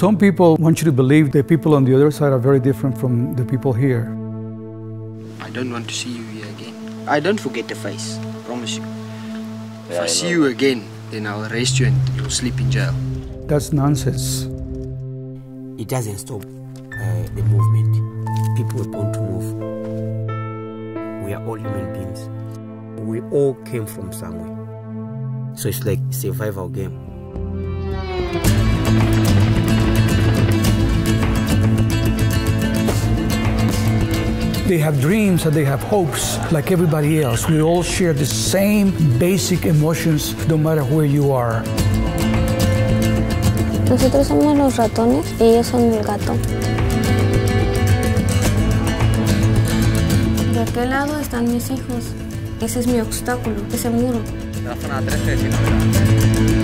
Some people want you to believe the people on the other side are very different from the people here. I don't want to see you here again. I don't forget the face, I promise you. If Yeah, I I see you again, then I'll arrest you and you'll sleep in jail. That's nonsense. It doesn't stop uh, the movement. People were born to move. We are all human beings. We all came from somewhere. So it's like a survival game. They have dreams and they have hopes like everybody else. We all share the same basic emotions no matter where you are. Nosotros somos los ratones y ellos son el gato. De aquel lado están mis hijos. Ese es mi obstáculo, ese muro. De la zona 13 sin novedad.